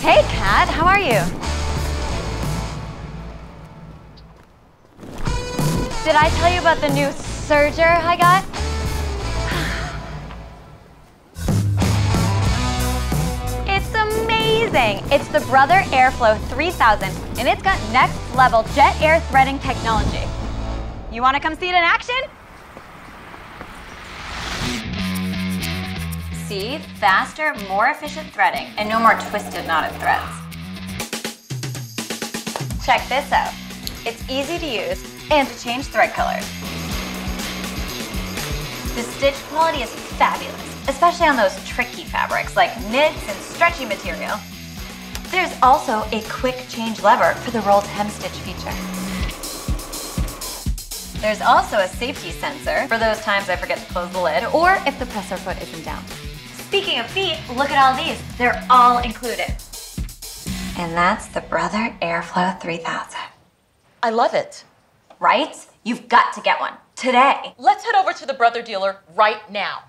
Hey, Kat, how are you? Did I tell you about the new serger I got? It's amazing! It's the Brother Airflow 3000, and it's got next level jet air threading technology. You want to come see it in action? See? Faster, more efficient threading, and no more twisted, knotted threads. Check this out. It's easy to use and to change thread colors. The stitch quality is fabulous, especially on those tricky fabrics like knits and stretchy material. There's also a quick change lever for the rolled hem stitch feature. There's also a safety sensor for those times I forget to close the lid or if the presser foot isn't down. Speaking of feet, look at all these. They're all included. And that's the Brother Airflow 3000. I love it. Right? You've got to get one today. Let's head over to the brother dealer right now.